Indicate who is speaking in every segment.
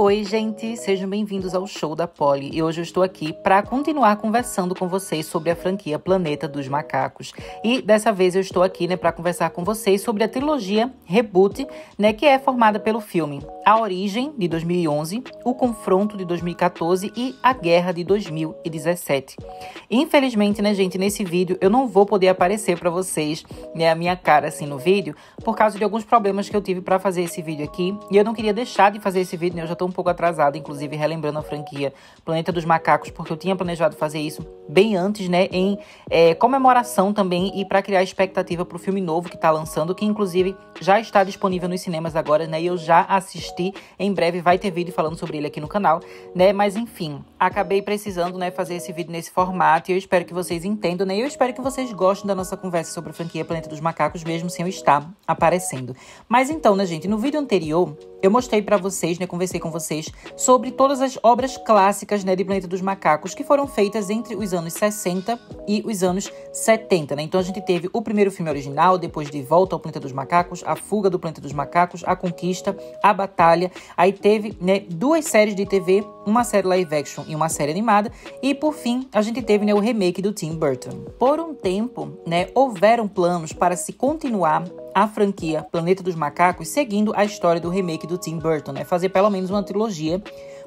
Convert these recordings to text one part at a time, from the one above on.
Speaker 1: Oi, gente, sejam bem-vindos ao show da Polly. E hoje eu estou aqui para continuar conversando com vocês sobre a franquia Planeta dos Macacos. E dessa vez eu estou aqui, né, para conversar com vocês sobre a trilogia Reboot, né, que é formada pelo filme A Origem de 2011, O Confronto de 2014 e A Guerra de 2017. Infelizmente, né, gente, nesse vídeo eu não vou poder aparecer para vocês, né, a minha cara assim no vídeo, por causa de alguns problemas que eu tive para fazer esse vídeo aqui. E eu não queria deixar de fazer esse vídeo, né, eu já tô um pouco atrasada, inclusive relembrando a franquia Planeta dos Macacos, porque eu tinha planejado fazer isso bem antes, né, em é, comemoração também e para criar expectativa para o filme novo que está lançando, que inclusive já está disponível nos cinemas agora, né, e eu já assisti. Em breve vai ter vídeo falando sobre ele aqui no canal, né, mas enfim, acabei precisando, né, fazer esse vídeo nesse formato e eu espero que vocês entendam, né, e eu espero que vocês gostem da nossa conversa sobre a franquia Planeta dos Macacos, mesmo sem eu estar aparecendo. Mas então, né, gente, no vídeo anterior eu mostrei para vocês, né, conversei com vocês sobre todas as obras clássicas, né, de Planeta dos Macacos que foram feitas entre os anos 60 e os anos 70, né? Então a gente teve o primeiro filme original, depois de Volta ao Planeta dos Macacos, A Fuga do Planeta dos Macacos, A Conquista, A Batalha. Aí teve, né, duas séries de TV, uma série live action e uma série animada, e por fim, a gente teve, né, o remake do Tim Burton. Por um tempo, né, houveram planos para se continuar a franquia Planeta dos Macacos, seguindo a história do remake do Tim Burton, né? Fazer pelo menos uma trilogia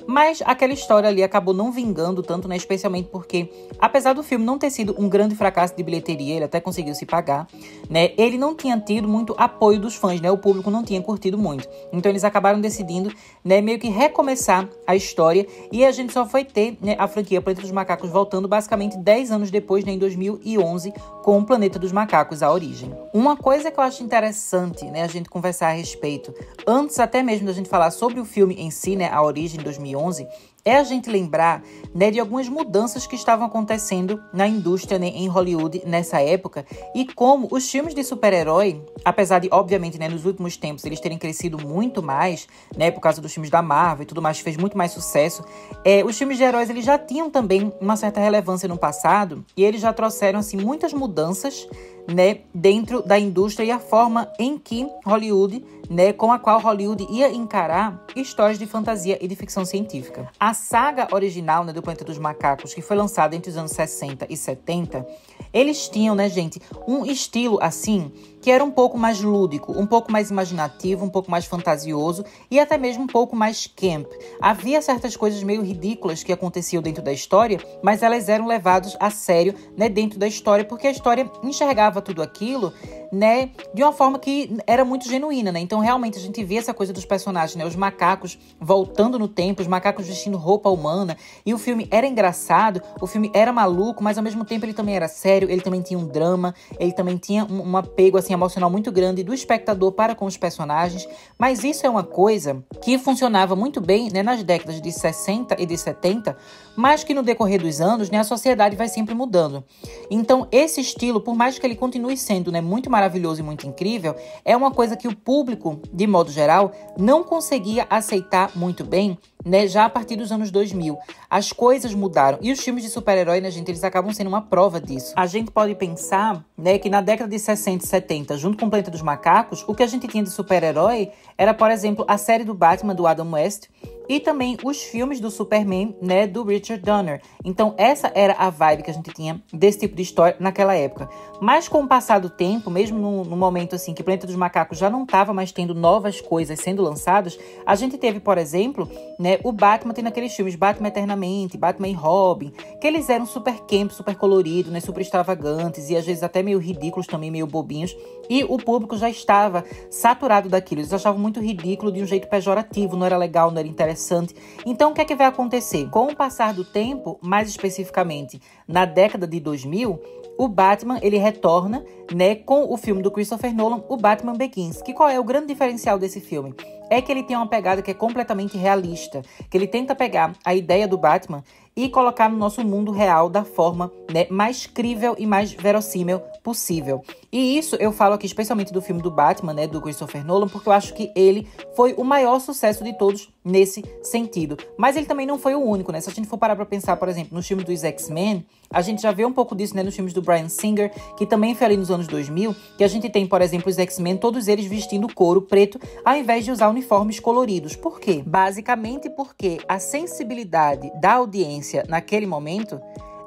Speaker 1: mas aquela história ali acabou não vingando tanto, né? Especialmente porque, apesar do filme não ter sido um grande fracasso de bilheteria, ele até conseguiu se pagar, né? Ele não tinha tido muito apoio dos fãs, né? O público não tinha curtido muito. Então eles acabaram decidindo, né, meio que recomeçar a história. E a gente só foi ter né, a franquia Planeta dos Macacos voltando basicamente 10 anos depois, né, em 2011, com o Planeta dos Macacos, a origem. Uma coisa que eu acho interessante, né, a gente conversar a respeito, antes até mesmo da gente falar sobre o filme em si, né, a origem de 2011, 2011 é a gente lembrar né, de algumas mudanças que estavam acontecendo na indústria né, em Hollywood nessa época e como os filmes de super-herói, apesar de, obviamente, né, nos últimos tempos eles terem crescido muito mais, né, por causa dos filmes da Marvel e tudo mais, fez muito mais sucesso, é, os filmes de heróis eles já tinham também uma certa relevância no passado e eles já trouxeram assim, muitas mudanças né, dentro da indústria e a forma em que Hollywood, né, com a qual Hollywood ia encarar histórias de fantasia e de ficção científica. A saga original né, do Planeta dos Macacos, que foi lançada entre os anos 60 e 70, eles tinham, né, gente, um estilo assim que era um pouco mais lúdico, um pouco mais imaginativo, um pouco mais fantasioso e até mesmo um pouco mais camp. Havia certas coisas meio ridículas que aconteciam dentro da história, mas elas eram levadas a sério, né, dentro da história, porque a história enxergava tudo aquilo né, de uma forma que era muito genuína, né? Então, realmente, a gente vê essa coisa dos personagens, né? Os macacos voltando no tempo, os macacos vestindo roupa humana. E o filme era engraçado, o filme era maluco, mas ao mesmo tempo ele também era sério, ele também tinha um drama, ele também tinha um, um apego, assim, emocional muito grande do espectador para com os personagens. Mas isso é uma coisa que funcionava muito bem, né, nas décadas de 60 e de 70, mas que no decorrer dos anos, né, a sociedade vai sempre mudando. Então, esse estilo, por mais que ele continue sendo, né, muito maravilhoso e muito incrível, é uma coisa que o público, de modo geral, não conseguia aceitar muito bem, né, já a partir dos anos 2000. As coisas mudaram. E os filmes de super-herói, né, gente, eles acabam sendo uma prova disso. A gente pode pensar, né, que na década de 60 e 70, junto com o Planeta dos Macacos, o que a gente tinha de super-herói era, por exemplo, a série do Batman do Adam West, e também os filmes do Superman, né, do Richard Donner. Então essa era a vibe que a gente tinha desse tipo de história naquela época. Mas com o passar do tempo, mesmo no, no momento assim que Planeta dos Macacos já não estava mais tendo novas coisas sendo lançadas, a gente teve, por exemplo, né, o Batman tendo aqueles filmes Batman Eternamente, Batman e Robin, que eles eram super camp, super coloridos, né, super extravagantes e às vezes até meio ridículos também, meio bobinhos. E o público já estava saturado daquilo, eles achavam muito ridículo de um jeito pejorativo, não era legal, não era interessante interessante. Então, o que é que vai acontecer? Com o passar do tempo, mais especificamente na década de 2000, o Batman ele retorna, né, com o filme do Christopher Nolan, o Batman Begins. Que qual é o grande diferencial desse filme? É que ele tem uma pegada que é completamente realista, que ele tenta pegar a ideia do Batman e colocar no nosso mundo real da forma né, mais crível e mais verossímil possível. E isso eu falo aqui especialmente do filme do Batman, né, do Christopher Nolan, porque eu acho que ele foi o maior sucesso de todos nesse sentido. Mas ele também não foi o único, né? Se a gente for parar para pensar, por exemplo, nos filmes dos X-Men, a gente já vê um pouco disso, né, nos filmes do Brian Singer, que também foi ali nos anos 2000, que a gente tem, por exemplo, os X-Men, todos eles vestindo couro preto, ao invés de usar uniforme uniformes coloridos. Por quê? Basicamente porque a sensibilidade da audiência naquele momento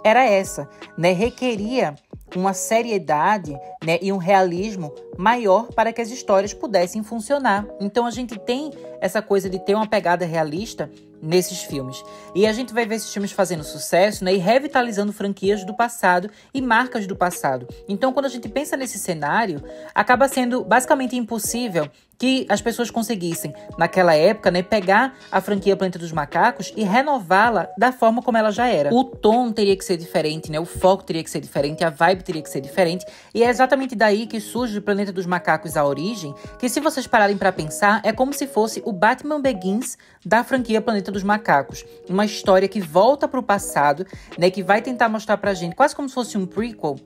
Speaker 1: era essa, né? Requeria uma seriedade né, e um realismo maior para que as histórias pudessem funcionar. Então a gente tem essa coisa de ter uma pegada realista nesses filmes. E a gente vai ver esses filmes fazendo sucesso né, e revitalizando franquias do passado e marcas do passado. Então, quando a gente pensa nesse cenário, acaba sendo basicamente impossível que as pessoas conseguissem, naquela época, né, pegar a franquia Planeta dos Macacos e renová-la da forma como ela já era. O tom teria que ser diferente, né? O foco teria que ser diferente, a vibe teria que ser diferente. E é exatamente daí que surge o Planeta dos Macacos a origem, que se vocês pararem para pensar, é como se fosse o Batman Begins da franquia Planeta dos Macacos. Uma história que volta para o passado, né, que vai tentar mostrar pra gente, quase como se fosse um prequel,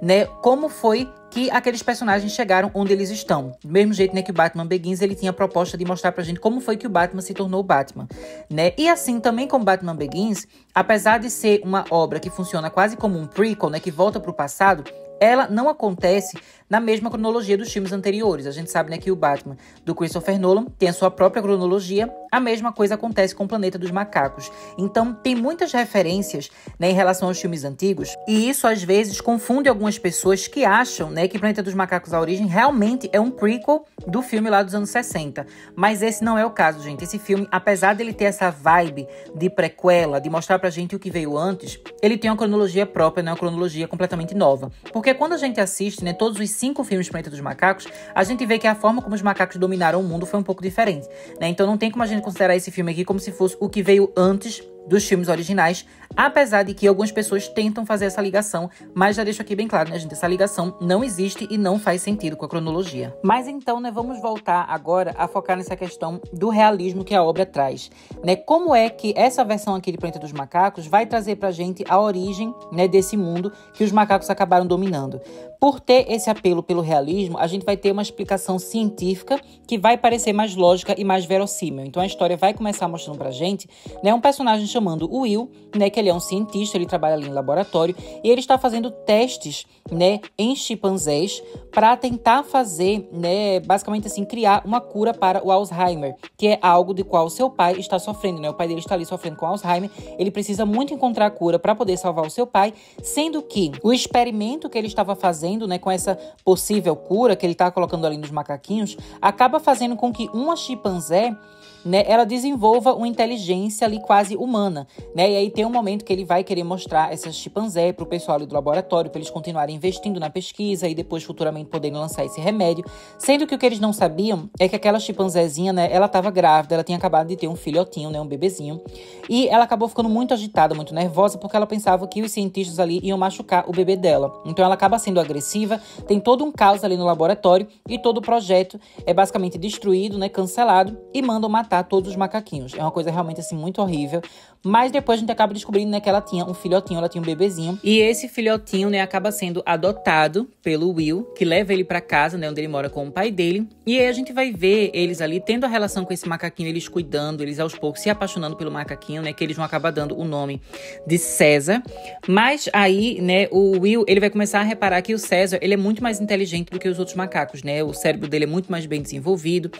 Speaker 1: né, como foi que aqueles personagens chegaram onde eles estão. Do mesmo jeito né, que o Batman Begins, ele tinha a proposta de mostrar pra gente como foi que o Batman se tornou o Batman, né? E assim, também com Batman Begins, apesar de ser uma obra que funciona quase como um prequel, né, que volta para o passado, ela não acontece na mesma cronologia dos filmes anteriores. A gente sabe né, que o Batman do Christopher Nolan tem a sua própria cronologia. A mesma coisa acontece com o Planeta dos Macacos. Então, tem muitas referências né, em relação aos filmes antigos, e isso às vezes confunde algumas pessoas que acham né, que Planeta dos Macacos A Origem realmente é um prequel do filme lá dos anos 60. Mas esse não é o caso, gente. Esse filme, apesar dele ter essa vibe de prequela, de mostrar pra gente o que veio antes, ele tem uma cronologia própria, não é uma cronologia completamente nova. Porque quando a gente assiste né, todos os cinco filmes Planeta dos Macacos, a gente vê que a forma como os macacos dominaram o mundo foi um pouco diferente. Né? Então não tem como a gente considerar esse filme aqui como se fosse o que veio antes dos filmes originais, apesar de que algumas pessoas tentam fazer essa ligação, mas já deixo aqui bem claro, né, gente? Essa ligação não existe e não faz sentido com a cronologia. Mas então, né, vamos voltar agora a focar nessa questão do realismo que a obra traz, né? Como é que essa versão aqui de Planeta dos Macacos vai trazer pra gente a origem, né, desse mundo que os macacos acabaram dominando? Por ter esse apelo pelo realismo, a gente vai ter uma explicação científica que vai parecer mais lógica e mais verossímil. Então a história vai começar mostrando pra gente, né, um personagem chamando Will, né, que ele é um cientista, ele trabalha ali em laboratório e ele está fazendo testes, né, em chimpanzés para tentar fazer, né, basicamente assim, criar uma cura para o Alzheimer, que é algo de qual seu pai está sofrendo, né? O pai dele está ali sofrendo com Alzheimer, ele precisa muito encontrar a cura para poder salvar o seu pai, sendo que o experimento que ele estava fazendo, né, com essa possível cura que ele está colocando ali nos macaquinhos, acaba fazendo com que uma chimpanzé né, ela desenvolva uma inteligência ali quase humana, né? E aí tem um momento que ele vai querer mostrar essa chimpanzé para o pessoal do laboratório, para eles continuarem investindo na pesquisa e depois futuramente poderem lançar esse remédio, sendo que o que eles não sabiam é que aquela chimpanzézinha, né, ela estava grávida, ela tinha acabado de ter um filhotinho, né, um bebezinho, e ela acabou ficando muito agitada, muito nervosa, porque ela pensava que os cientistas ali iam machucar o bebê dela. Então ela acaba sendo agressiva, tem todo um caos ali no laboratório e todo o projeto é basicamente destruído, né, cancelado e mandam matar matar todos os macaquinhos. É uma coisa realmente assim muito horrível. Mas depois a gente acaba descobrindo né, que ela tinha um filhotinho, ela tinha um bebezinho. E esse filhotinho, né, acaba sendo adotado pelo Will, que leva ele para casa, né, onde ele mora com o pai dele. E aí a gente vai ver eles ali tendo a relação com esse macaquinho, eles cuidando, eles aos poucos se apaixonando pelo macaquinho, né, que eles vão acabar dando o nome de César. Mas aí, né, o Will, ele vai começar a reparar que o César, ele é muito mais inteligente do que os outros macacos, né? O cérebro dele é muito mais bem desenvolvido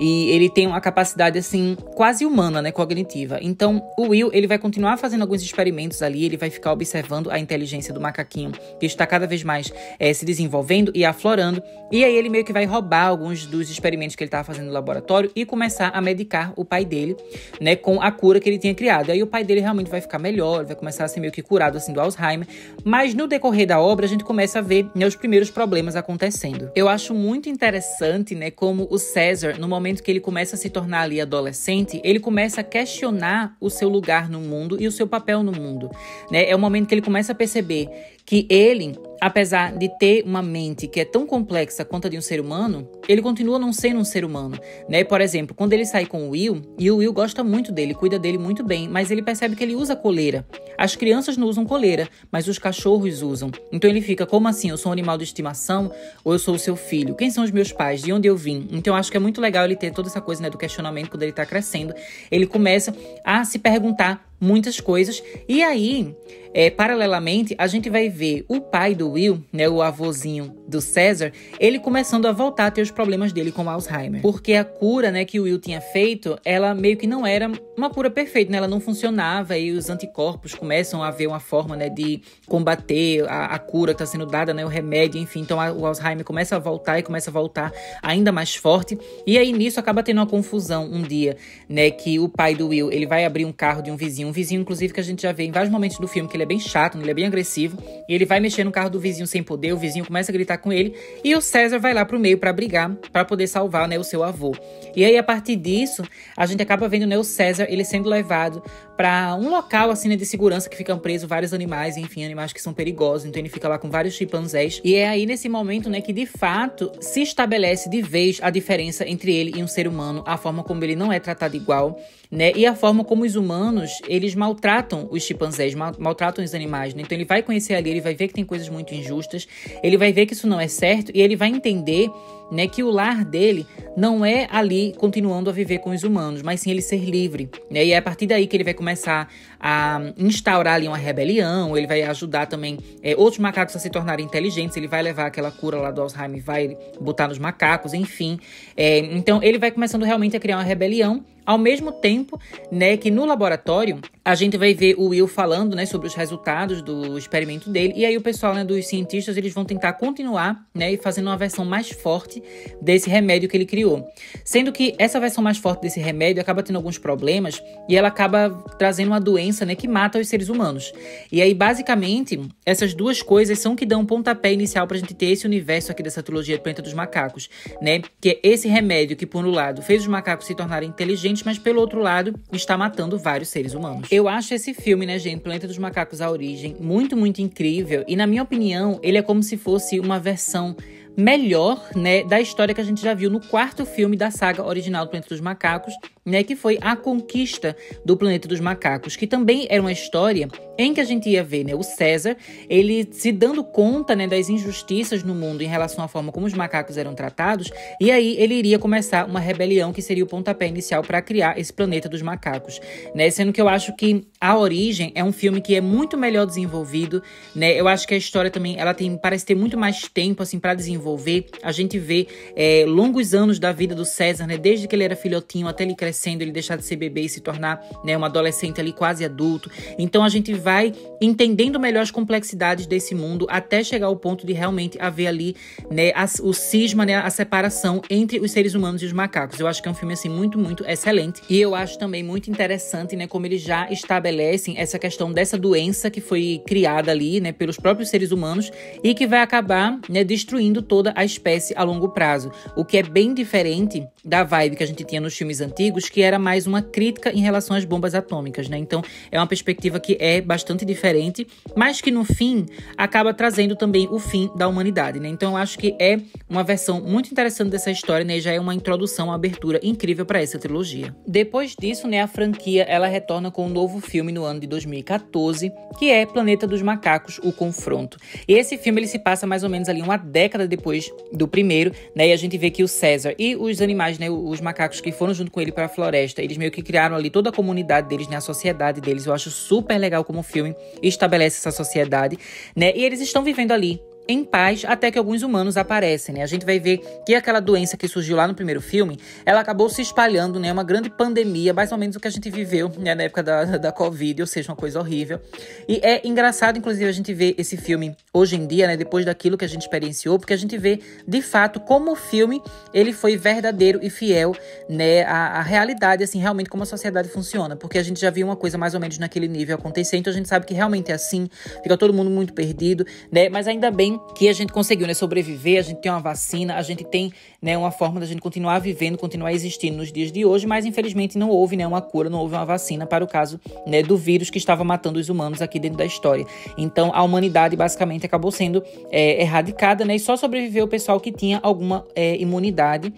Speaker 1: e ele tem uma capacidade assim, quase humana, né, cognitiva. Então, o Will, ele vai continuar fazendo alguns experimentos ali, ele vai ficar observando a inteligência do macaquinho, que está cada vez mais é, se desenvolvendo e aflorando. E aí ele meio que vai roubar alguns dos experimentos que ele estava fazendo no laboratório e começar a medicar o pai dele, né, com a cura que ele tinha criado. E aí o pai dele realmente vai ficar melhor, vai começar a ser meio que curado assim do Alzheimer. Mas no decorrer da obra a gente começa a ver né, os primeiros problemas acontecendo. Eu acho muito interessante, né, como o César, no momento que ele começa a se tornar ali adolescente, ele começa a questionar o seu lugar no mundo e o seu papel no mundo. Né? É o momento que ele começa a perceber que ele, apesar de ter uma mente que é tão complexa quanto a de um ser humano, ele continua não sendo um ser humano, né? Por exemplo, quando ele sai com o Will, e o Will gosta muito dele, cuida dele muito bem, mas ele percebe que ele usa coleira. As crianças não usam coleira, mas os cachorros usam. Então ele fica, como assim? Eu sou um animal de estimação ou eu sou o seu filho? Quem são os meus pais? De onde eu vim? Então eu acho que é muito legal ele ter toda essa coisa, né, do questionamento quando ele tá crescendo. Ele começa a se perguntar muitas coisas. E aí, é, paralelamente, a gente vai ver o pai do Will, né, o avôzinho do César, ele começando a voltar a ter os problemas dele com Alzheimer. Porque a cura, né, que o Will tinha feito, ela meio que não era uma cura perfeita, né? Ela não funcionava e os anticorpos começam a ver uma forma, né, de combater a, a cura que está sendo dada, né, o remédio, enfim. Então a, o Alzheimer começa a voltar e começa a voltar ainda mais forte. E aí nisso acaba tendo uma confusão um dia, né, que o pai do Will, ele vai abrir um carro de um vizinho, um vizinho inclusive que a gente já vê em vários momentos do filme que ele é bem chato, ele é bem agressivo, e ele vai mexer no carro do vizinho sem poder, o vizinho começa a gritar com ele e o César vai lá pro meio para brigar, para poder salvar, né, o seu avô. E aí a partir disso, a gente acaba vendo, né, o César, ele sendo levado para um local assim, né, de segurança que ficam presos vários animais, enfim, animais que são perigosos. Então ele fica lá com vários chimpanzés. E é aí nesse momento, né, que de fato se estabelece de vez a diferença entre ele e um ser humano, a forma como ele não é tratado igual, né? E a forma como os humanos, eles maltratam os chimpanzés, mal, maltratam os animais, né? Então ele vai conhecer ali, ele vai ver que tem coisas muito injustas, ele vai ver que isso não é certo e ele vai entender né, que o lar dele não é ali continuando a viver com os humanos, mas sim ele ser livre. Né? E é a partir daí que ele vai começar a instaurar ali uma rebelião, ele vai ajudar também é, outros macacos a se tornarem inteligentes, ele vai levar aquela cura lá do Alzheimer, vai botar nos macacos, enfim. É, então ele vai começando realmente a criar uma rebelião ao mesmo tempo, né, que no laboratório a gente vai ver o Will falando, né, sobre os resultados do experimento dele e aí o pessoal, né, dos cientistas, eles vão tentar continuar, né, e fazendo uma versão mais forte desse remédio que ele criou. Sendo que essa versão mais forte desse remédio acaba tendo alguns problemas e ela acaba trazendo uma doença, né, que mata os seres humanos. E aí, basicamente, essas duas coisas são que dão um pontapé inicial pra gente ter esse universo aqui dessa trilogia do Planeta dos Macacos, né? Que é esse remédio que, por um lado, fez os macacos se tornarem inteligentes mas pelo outro lado, está matando vários seres humanos. Eu acho esse filme, né, gente, Planeta dos Macacos A Origem, muito, muito incrível. E na minha opinião, ele é como se fosse uma versão melhor, né, da história que a gente já viu no quarto filme da saga original do Planeta dos Macacos, né, que foi A Conquista do Planeta dos Macacos, que também era uma história em que a gente ia ver, né, o César, ele se dando conta, né, das injustiças no mundo em relação à forma como os macacos eram tratados, e aí ele iria começar uma rebelião que seria o pontapé inicial para criar esse planeta dos macacos, né, sendo que eu acho que A Origem é um filme que é muito melhor desenvolvido, né, eu acho que a história também, ela tem, parece ter muito mais tempo, assim, para desenvolver, a gente vê é, longos anos da vida do César, né, desde que ele era filhotinho até ele crescendo, ele deixar de ser bebê e se tornar, né, um adolescente ali quase adulto, então a gente vai entendendo melhor as complexidades desse mundo até chegar ao ponto de realmente haver ali, né, a, o cisma, né, a separação entre os seres humanos e os macacos. Eu acho que é um filme assim muito, muito excelente. E eu acho também muito interessante, né, como eles já estabelecem essa questão dessa doença que foi criada ali, né, pelos próprios seres humanos e que vai acabar, né, destruindo toda a espécie a longo prazo. O que é bem diferente da vibe que a gente tinha nos filmes antigos, que era mais uma crítica em relação às bombas atômicas, né? Então, é uma perspectiva que é bastante diferente, mas que no fim acaba trazendo também o fim da humanidade, né? Então eu acho que é uma versão muito interessante dessa história, né? Já é uma introdução, uma abertura incrível para essa trilogia. Depois disso, né, a franquia ela retorna com um novo filme no ano de 2014, que é Planeta dos Macacos: O Confronto. E esse filme ele se passa mais ou menos ali uma década depois do primeiro, né? E a gente vê que o César e os animais, né, os macacos que foram junto com ele para a floresta, eles meio que criaram ali toda a comunidade deles, né, a sociedade deles. Eu acho super legal como filme estabelece essa sociedade, né? E eles estão vivendo ali em paz até que alguns humanos aparecem, né? A gente vai ver que aquela doença que surgiu lá no primeiro filme, ela acabou se espalhando, né? Uma grande pandemia, mais ou menos o que a gente viveu né? na época da, da Covid, ou seja, uma coisa horrível. E é engraçado, inclusive, a gente ver esse filme hoje em dia, né? Depois daquilo que a gente experienciou, porque a gente vê, de fato, como o filme, ele foi verdadeiro e fiel, né? À, à realidade, assim, realmente como a sociedade funciona. Porque a gente já viu uma coisa mais ou menos naquele nível acontecer, então a gente sabe que realmente é assim, fica todo mundo muito perdido, né? Mas ainda que a gente conseguiu né, sobreviver, a gente tem uma vacina, a gente tem né, uma forma da gente continuar vivendo, continuar existindo nos dias de hoje, mas infelizmente não houve né, uma cura, não houve uma vacina para o caso né, do vírus que estava matando os humanos aqui dentro da história. Então a humanidade basicamente acabou sendo é, erradicada né, e só sobreviveu o pessoal que tinha alguma é, imunidade.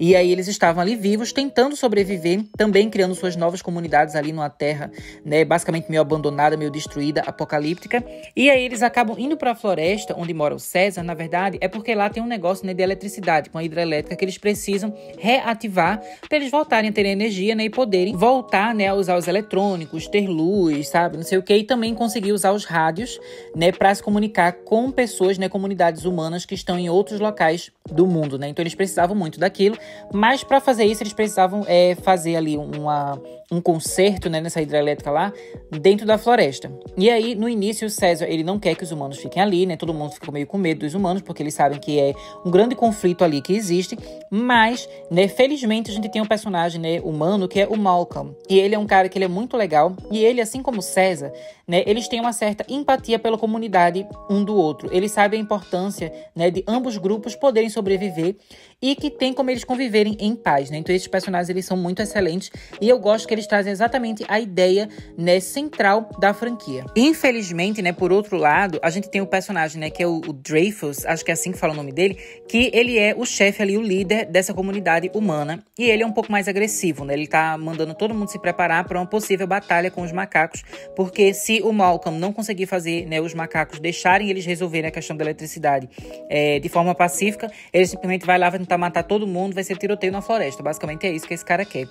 Speaker 1: E aí eles estavam ali vivos, tentando sobreviver, também criando suas novas comunidades ali numa terra, né, basicamente meio abandonada, meio destruída, apocalíptica. E aí eles acabam indo para a floresta onde mora o César, na verdade, é porque lá tem um negócio né, de eletricidade, com a hidrelétrica que eles precisam reativar para eles voltarem a ter energia, né, e poderem voltar, né, a usar os eletrônicos, ter luz, sabe, não sei o que, e também conseguir usar os rádios, né, para se comunicar com pessoas, né, comunidades humanas que estão em outros locais do mundo, né? Então eles precisavam muito daquilo, mas para fazer isso eles precisavam é, fazer ali uma, um concerto né, nessa hidrelétrica lá dentro da floresta. E aí no início o César ele não quer que os humanos fiquem ali, né? Todo mundo ficou meio com medo dos humanos porque eles sabem que é um grande conflito ali que existe, mas né, felizmente a gente tem um personagem né, humano que é o Malcolm e ele é um cara que ele é muito legal e ele assim como César, né, eles têm uma certa empatia pela comunidade um do outro. Eles sabem a importância né, de ambos grupos poderem sobreviver e que tem como eles conviverem em paz, né? Então esses personagens eles são muito excelentes e eu gosto que eles trazem exatamente a ideia né, central da franquia. Infelizmente, né, por outro lado, a gente tem o personagem, né, que é o, o Dreyfus, acho que é assim que fala o nome dele, que ele é o chefe ali, o líder dessa comunidade humana e ele é um pouco mais agressivo, né? Ele tá mandando todo mundo se preparar para uma possível batalha com os macacos, porque se o Malcolm não conseguir fazer, né, os macacos deixarem eles resolverem a questão da eletricidade é, de forma pacífica, ele simplesmente vai lá tentar matar todo mundo, vai ser tiroteio na floresta. Basicamente é isso que esse cara quer.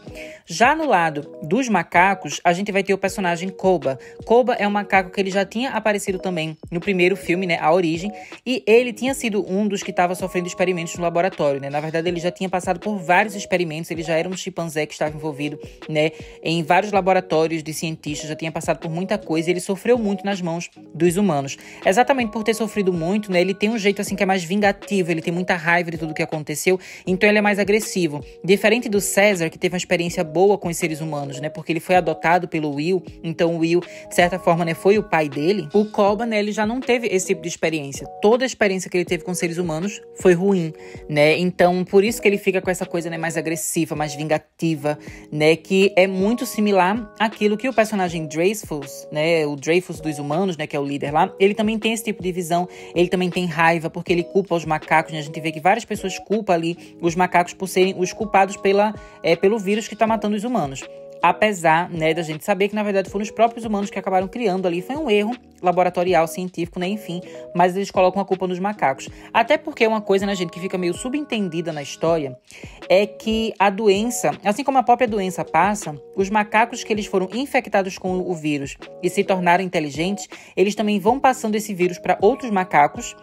Speaker 1: Já no lado dos macacos, a gente vai ter o personagem Koba. Koba é um macaco que ele já tinha aparecido também no primeiro filme, né, A Origem, e ele tinha sido um dos que estava sofrendo experimentos no laboratório, né? Na verdade, ele já tinha passado por vários experimentos, ele já era um chimpanzé que estava envolvido, né, em vários laboratórios de cientistas, já tinha passado por muita coisa, e ele sofreu muito nas mãos dos humanos. Exatamente por ter sofrido muito, né, ele tem um jeito assim que é mais vingativo, ele tem muita raiva de tudo que aconteceu então ele é mais agressivo. Diferente do César, que teve uma experiência boa com os seres humanos, né? Porque ele foi adotado pelo Will, então o Will, de certa forma, né, foi o pai dele. O Coba, né, ele já não teve esse tipo de experiência. Toda a experiência que ele teve com seres humanos foi ruim, né? Então, por isso que ele fica com essa coisa, né, mais agressiva, mais vingativa, né, que é muito similar àquilo que o personagem Dreyfus, né, o Dreyfus dos humanos, né, que é o líder lá, ele também tem esse tipo de visão, ele também tem raiva porque ele culpa os macacos, né? A gente vê que várias pessoas culpam ali os macacos por serem os culpados pela, é, pelo vírus que está matando os humanos. Apesar né, da gente saber que, na verdade, foram os próprios humanos que acabaram criando ali. Foi um erro laboratorial, científico, né? Enfim. Mas eles colocam a culpa nos macacos. Até porque uma coisa, né, gente, que fica meio subentendida na história é que a doença, assim como a própria doença passa, os macacos que eles foram infectados com o vírus e se tornaram inteligentes, eles também vão passando esse vírus para outros macacos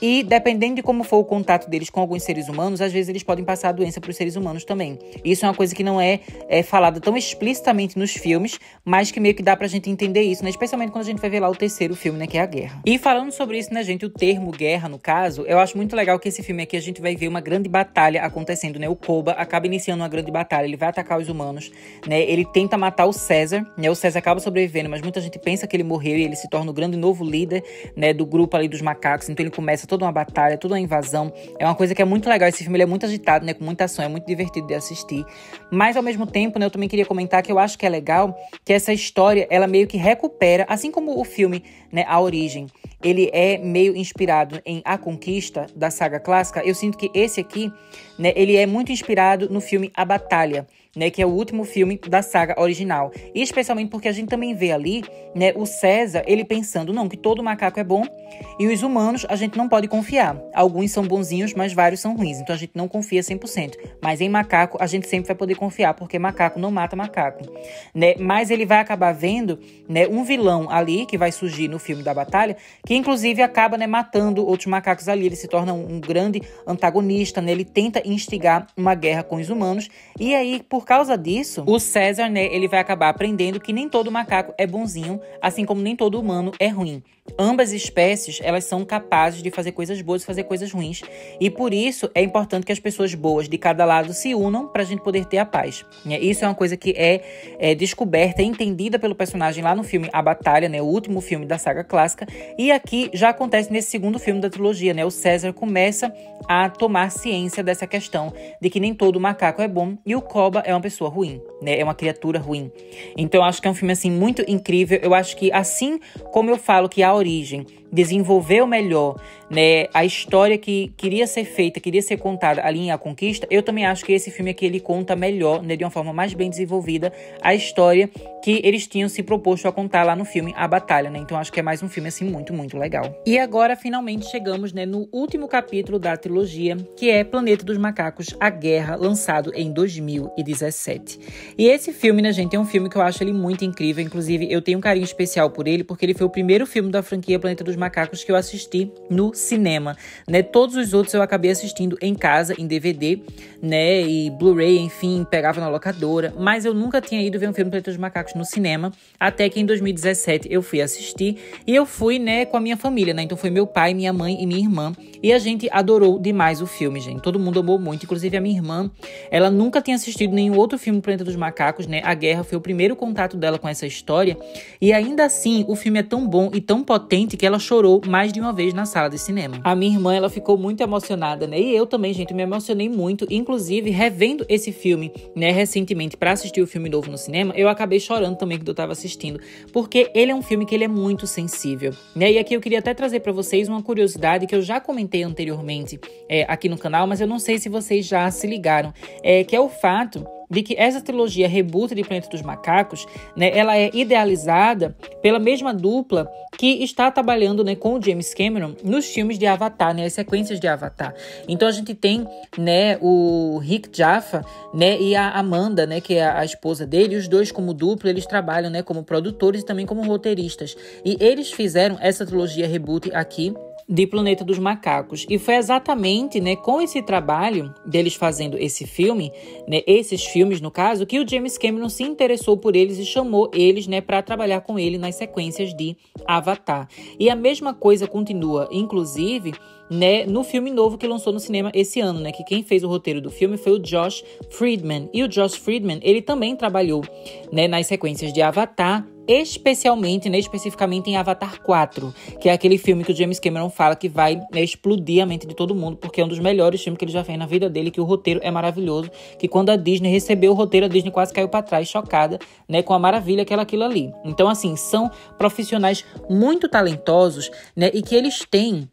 Speaker 1: e dependendo de como for o contato deles com alguns seres humanos, às vezes eles podem passar a doença para os seres humanos também. Isso é uma coisa que não é, é falada tão explicitamente nos filmes, mas que meio que dá pra gente entender isso, né? Especialmente quando a gente vai ver lá o terceiro filme, né? Que é a guerra. E falando sobre isso, né, gente? O termo guerra, no caso, eu acho muito legal que esse filme aqui a gente vai ver uma grande batalha acontecendo, né? O Koba acaba iniciando uma grande batalha, ele vai atacar os humanos, né? Ele tenta matar o César, né? O César acaba sobrevivendo, mas muita gente pensa que ele morreu e ele se torna o grande novo líder, né? Do grupo ali dos macacos. Então ele começa toda uma batalha, toda uma invasão. É uma coisa que é muito legal. Esse filme é muito agitado, né? Com muita ação, é muito divertido de assistir. Mas ao mesmo tempo, né, eu também queria comentar que eu acho que é legal que essa história, ela meio que recupera, assim como o filme, né, A Origem, ele é meio inspirado em A Conquista da saga clássica. Eu sinto que esse aqui, né, ele é muito inspirado no filme A Batalha né, que é o último filme da saga original. E especialmente porque a gente também vê ali, né, o César, ele pensando, não, que todo macaco é bom e os humanos a gente não pode confiar. Alguns são bonzinhos, mas vários são ruins, então a gente não confia 100%. Mas em macaco a gente sempre vai poder confiar, porque macaco não mata macaco, né? Mas ele vai acabar vendo, né, um vilão ali que vai surgir no filme da batalha, que inclusive acaba, né, matando outros macacos ali, ele se torna um, grande antagonista, né? Ele tenta instigar uma guerra com os humanos e aí por causa disso, o César, né, ele vai acabar aprendendo que nem todo macaco é bonzinho, assim como nem todo humano é ruim. Ambas espécies, elas são capazes de fazer coisas boas e fazer coisas ruins. E por isso é importante que as pessoas boas de cada lado se unam para a gente poder ter a paz. Né? Isso é uma coisa que é, é descoberta e entendida pelo personagem lá no filme A Batalha, né? O último filme da saga clássica. E aqui já acontece nesse segundo filme da trilogia, né? O César começa a tomar ciência dessa questão de que nem todo macaco é bom e o Koba é uma pessoa ruim, né? É uma criatura ruim. Então eu acho que é um filme assim muito incrível. Eu acho que assim como eu falo que a origem desenvolveu melhor né, a história que queria ser feita, queria ser contada ali em A Conquista, eu também acho que esse filme aqui ele conta melhor, né, de uma forma mais bem desenvolvida, a história que eles tinham se proposto a contar lá no filme A Batalha, né? Então acho que é mais um filme assim muito, muito legal. E agora finalmente chegamos, né, no último capítulo da trilogia, que é Planeta dos Macacos: A Guerra, lançado em 2017. E esse filme, né, gente, é um filme que eu acho ele muito incrível, inclusive eu tenho um carinho especial por ele, porque ele foi o primeiro filme da franquia Planeta dos Macacos que eu assisti no cinema, né? Todos os outros eu acabei assistindo em casa, em DVD, né? E Blu-ray, enfim, pegava na locadora. Mas eu nunca tinha ido ver um filme Planeta dos Macacos no cinema, até que em 2017 eu fui assistir. E eu fui, né, com a minha família, né? Então foi meu pai, minha mãe e minha irmã. E a gente adorou demais o filme, gente. Todo mundo amou muito, inclusive a minha irmã. Ela nunca tinha assistido nenhum outro filme Planeta dos Macacos, né? A Guerra foi o primeiro contato dela com essa história. E ainda assim, o filme é tão bom e tão potente que ela chorou mais de uma vez na sala de cinema. A minha irmã, ela ficou muito emocionada, né? E eu também, gente, me emocionei muito. Inclusive, revendo esse filme, né, recentemente para assistir o filme novo no cinema, eu acabei chorando também quando eu tava assistindo, porque ele é um filme que ele é muito sensível, né? E aqui eu queria até trazer para vocês uma curiosidade que eu já comentei anteriormente é, aqui no canal, mas eu não sei se vocês já se ligaram, é que é o fato de que essa trilogia reboot de Planeta dos Macacos, né, ela é idealizada pela mesma dupla que está trabalhando, né, com o James Cameron nos filmes de Avatar, né, as sequências de Avatar. Então a gente tem, né, o Rick Jaffa, né, e a Amanda, né, que é a esposa dele, os dois como dupla, eles trabalham, né, como produtores e também como roteiristas. E eles fizeram essa trilogia reboot aqui de Planeta dos Macacos. E foi exatamente né, com esse trabalho deles fazendo esse filme, né, esses filmes no caso, que o James Cameron se interessou por eles e chamou eles né, para trabalhar com ele nas sequências de Avatar. E a mesma coisa continua, inclusive, né, no filme novo que lançou no cinema esse ano, né, que quem fez o roteiro do filme foi o Josh Friedman. E o Josh Friedman, ele também trabalhou, né, nas sequências de Avatar especialmente, né, especificamente em Avatar 4, que é aquele filme que o James Cameron fala que vai né, explodir a mente de todo mundo, porque é um dos melhores filmes que ele já fez na vida dele, que o roteiro é maravilhoso, que quando a Disney recebeu o roteiro, a Disney quase caiu para trás, chocada, né, com a maravilha que era aquilo ali. Então, assim, são profissionais muito talentosos, né, e que eles têm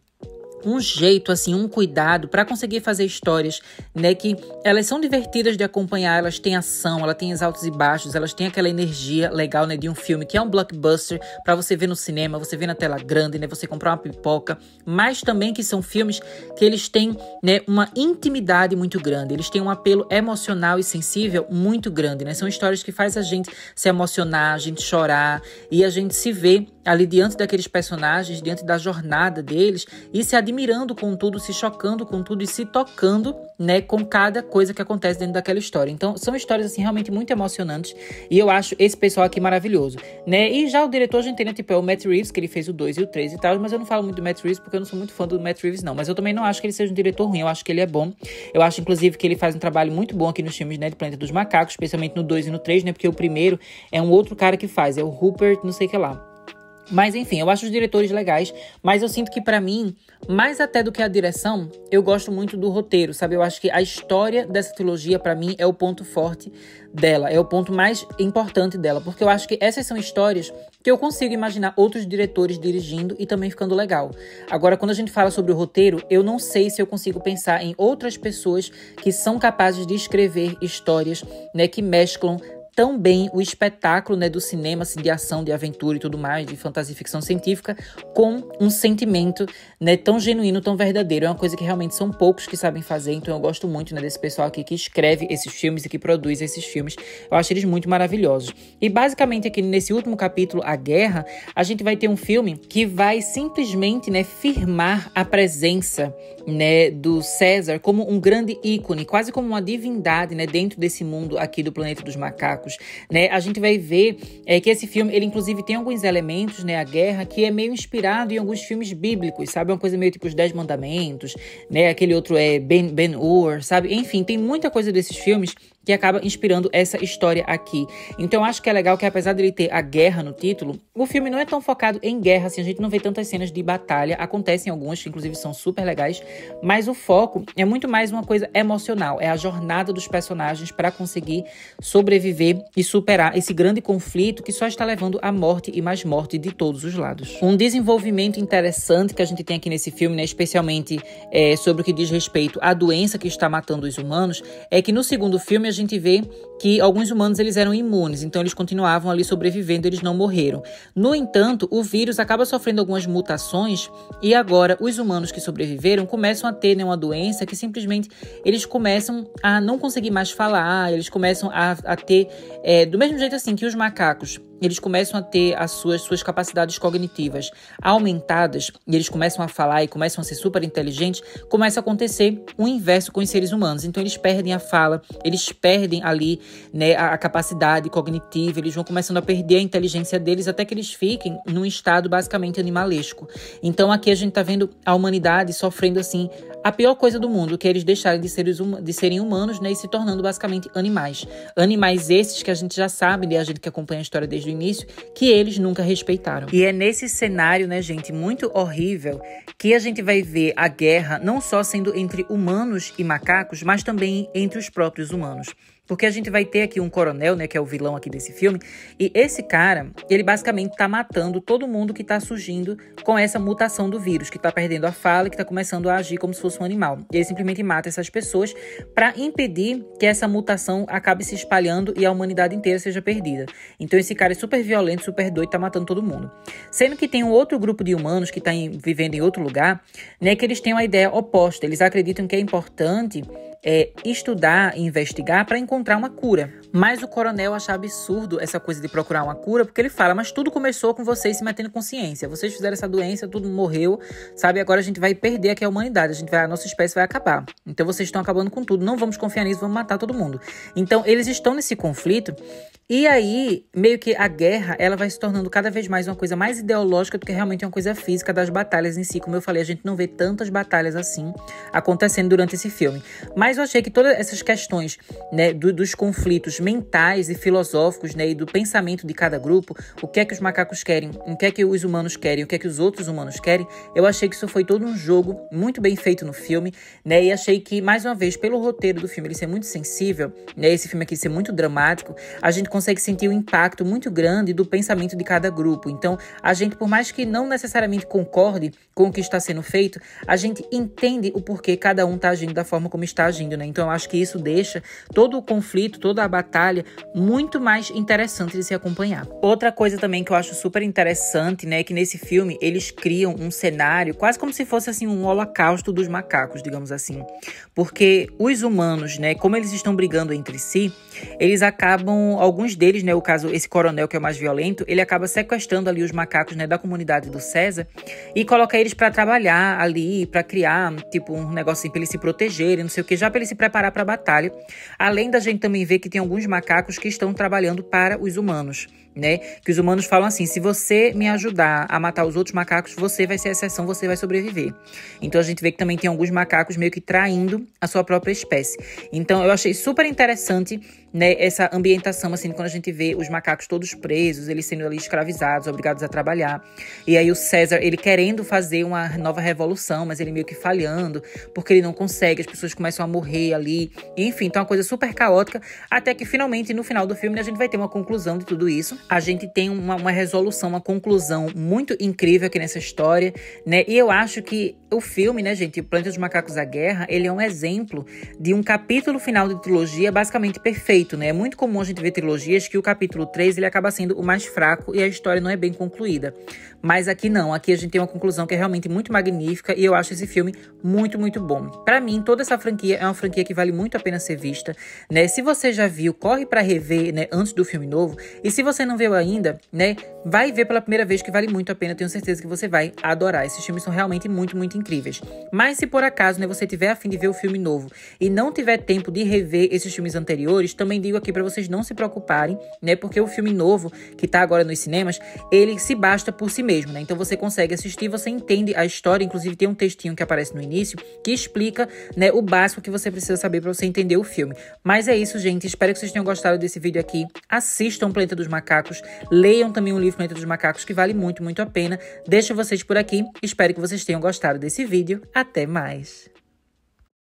Speaker 1: um jeito, assim, um cuidado para conseguir fazer histórias, né, que elas são divertidas de acompanhar, elas têm ação, ela tem os altos e baixos, elas têm aquela energia legal, né, de um filme que é um blockbuster para você ver no cinema, você ver na tela grande, né, você comprar uma pipoca, mas também que são filmes que eles têm, né, uma intimidade muito grande, eles têm um apelo emocional e sensível muito grande, né? São histórias que faz a gente se emocionar, a gente chorar e a gente se ver ali diante daqueles personagens, diante da jornada deles e se admirando com tudo, se chocando com tudo e se tocando, né, com cada coisa que acontece dentro daquela história. Então, são histórias assim realmente muito emocionantes e eu acho esse pessoal aqui maravilhoso, né? E já o diretor a gente tem, tipo, é o Matt Reeves, que ele fez o 2 e o 3 e tal, mas eu não falo muito do Matt Reeves porque eu não sou muito fã do Matt Reeves não, mas eu também não acho que ele seja um diretor ruim, eu acho que ele é bom. Eu acho inclusive que ele faz um trabalho muito bom aqui nos filmes, né, de Planeta dos Macacos, especialmente no 2 e no 3, né? Porque o primeiro é um outro cara que faz, é o Rupert, não sei o que lá. Mas enfim, eu acho os diretores legais, mas eu sinto que para mim, mais até do que a direção, eu gosto muito do roteiro, sabe? Eu acho que a história dessa trilogia para mim é o ponto forte dela, é o ponto mais importante dela, porque eu acho que essas são histórias que eu consigo imaginar outros diretores dirigindo e também ficando legal. Agora, quando a gente fala sobre o roteiro, eu não sei se eu consigo pensar em outras pessoas que são capazes de escrever histórias, né, que mesclam tão bem o espetáculo né, do cinema, assim, de ação, de aventura e tudo mais, de fantasia e ficção científica, com um sentimento né, tão genuíno, tão verdadeiro. É uma coisa que realmente são poucos que sabem fazer, então eu gosto muito né, desse pessoal aqui que escreve esses filmes e que produz esses filmes. Eu acho eles muito maravilhosos. E basicamente aqui nesse último capítulo, A Guerra, a gente vai ter um filme que vai simplesmente né, firmar a presença né, do César como um grande ícone, quase como uma divindade né, dentro desse mundo aqui do planeta dos macacos né? A gente vai ver é, que esse filme, ele inclusive tem alguns elementos, né, a guerra, que é meio inspirado em alguns filmes bíblicos, sabe? Uma coisa meio tipo os Dez Mandamentos, né? Aquele outro é Ben Ben sabe? Enfim, tem muita coisa desses filmes que acaba inspirando essa história aqui. Então acho que é legal que apesar dele ter a guerra no título, o filme não é tão focado em guerra, assim, a gente não vê tantas cenas de batalha, acontecem algumas que inclusive são super legais, mas o foco é muito mais uma coisa emocional, é a jornada dos personagens para conseguir sobreviver e superar esse grande conflito que só está levando à morte e mais morte de todos os lados. Um desenvolvimento interessante que a gente tem aqui nesse filme, né, especialmente é, sobre o que diz respeito à doença que está matando os humanos, é que no segundo filme a gente vê que alguns humanos eles eram imunes, então eles continuavam ali sobrevivendo, eles não morreram. No entanto, o vírus acaba sofrendo algumas mutações e agora os humanos que sobreviveram começam a ter né, uma doença que simplesmente eles começam a não conseguir mais falar, eles começam a, a ter, é, do mesmo jeito assim que os macacos eles começam a ter as suas, suas capacidades cognitivas aumentadas e eles começam a falar e começam a ser super inteligentes, começa a acontecer o inverso com os seres humanos. Então eles perdem a fala, eles perdem ali né, a, a capacidade cognitiva, eles vão começando a perder a inteligência deles até que eles fiquem num estado basicamente animalesco. Então aqui a gente está vendo a humanidade sofrendo assim a pior coisa do mundo, que é eles deixarem de, seres de serem humanos né, e se tornando basicamente animais. Animais esses que a gente já sabe, né, a gente que acompanha a história desde o início, que eles nunca respeitaram. E é nesse cenário, né, gente, muito horrível, que a gente vai ver a guerra não só sendo entre humanos e macacos, mas também entre os próprios humanos. Porque a gente vai ter aqui um coronel, né, que é o vilão aqui desse filme, e esse cara, ele basicamente tá matando todo mundo que tá surgindo com essa mutação do vírus, que tá perdendo a fala que tá começando a agir como se fosse um animal. E ele simplesmente mata essas pessoas para impedir que essa mutação acabe se espalhando e a humanidade inteira seja perdida. Então esse cara é super violento, super doido, tá matando todo mundo. Sendo que tem um outro grupo de humanos que tá em, vivendo em outro lugar, né, que eles têm uma ideia oposta. Eles acreditam que é importante é, estudar e investigar para encontrar uma cura. Mas o coronel acha absurdo essa coisa de procurar uma cura, porque ele fala: Mas tudo começou com vocês se metendo consciência. Vocês fizeram essa doença, tudo morreu, sabe? Agora a gente vai perder aqui a humanidade, a, gente vai, a nossa espécie vai acabar. Então vocês estão acabando com tudo, não vamos confiar nisso, vamos matar todo mundo. Então eles estão nesse conflito, e aí meio que a guerra ela vai se tornando cada vez mais uma coisa mais ideológica do que realmente uma coisa física das batalhas em si. Como eu falei, a gente não vê tantas batalhas assim acontecendo durante esse filme. Mas eu achei que todas essas questões né, do, dos conflitos mentais e filosóficos né, e do pensamento de cada grupo, o que é que os macacos querem, o que é que os humanos querem, o que é que os outros humanos querem, eu achei que isso foi todo um jogo muito bem feito no filme, né? E achei que, mais uma vez, pelo roteiro do filme ele ser muito sensível, né? Esse filme aqui ser muito dramático, a gente consegue sentir o um impacto muito grande do pensamento de cada grupo. Então, a gente, por mais que não necessariamente concorde com o que está sendo feito, a gente entende o porquê cada um está agindo da forma como está agindo, né? Então, eu acho que isso deixa todo o conflito, toda a batalha muito mais interessante de se acompanhar. Outra coisa também que eu acho super interessante, né, é que nesse filme eles criam um cenário quase como se fosse assim um holocausto dos macacos, digamos assim. Porque os humanos, né, como eles estão brigando entre si, eles acabam, alguns deles, né, o caso esse coronel que é o mais violento, ele acaba sequestrando ali os macacos, né, da comunidade do César e coloca eles para trabalhar ali, para criar, tipo, um assim para eles se protegerem, não sei o que, já para eles se preparar para a batalha. Além da gente também ver que tem alguns macacos que estão trabalhando para os humanos né? Que os humanos falam assim: se você me ajudar a matar os outros macacos, você vai ser a exceção, você vai sobreviver. Então a gente vê que também tem alguns macacos meio que traindo a sua própria espécie. Então eu achei super interessante, né, essa ambientação assim, quando a gente vê os macacos todos presos, eles sendo ali escravizados, obrigados a trabalhar. E aí o César, ele querendo fazer uma nova revolução, mas ele meio que falhando, porque ele não consegue, as pessoas começam a morrer ali. Enfim, então é uma coisa super caótica, até que finalmente no final do filme a gente vai ter uma conclusão de tudo isso a gente tem uma, uma, resolução, uma conclusão muito incrível aqui nessa história, né? E eu acho que o filme, né, gente, Planeta dos Macacos da Guerra, ele é um exemplo de um capítulo final de trilogia basicamente perfeito, né? É muito comum a gente ver trilogias que o capítulo 3 ele acaba sendo o mais fraco e a história não é bem concluída. Mas aqui não, aqui a gente tem uma conclusão que é realmente muito magnífica e eu acho esse filme muito, muito bom. Para mim, toda essa franquia é uma franquia que vale muito a pena ser vista, né? Se você já viu, corre para rever, né, antes do filme novo. E se você não viu ainda, né, vai ver pela primeira vez que vale muito a pena. Tenho certeza que você vai adorar. Esses filmes são realmente muito, muito incríveis. Mas se por acaso, né, você tiver afim de ver o filme novo e não tiver tempo de rever esses filmes anteriores, também digo aqui para vocês não se preocuparem, né? Porque o filme novo que tá agora nos cinemas, ele se basta por si mesmo, né? Então você consegue assistir, você entende a história, inclusive tem um textinho que aparece no início que explica, né, o básico que você precisa saber para você entender o filme. Mas é isso, gente. Espero que vocês tenham gostado desse vídeo aqui. Assistam Planeta dos Macacos, leiam também o livro Planeta dos Macacos, que vale muito, muito a pena. Deixo vocês por aqui. Espero que vocês tenham gostado desse vídeo. Até mais!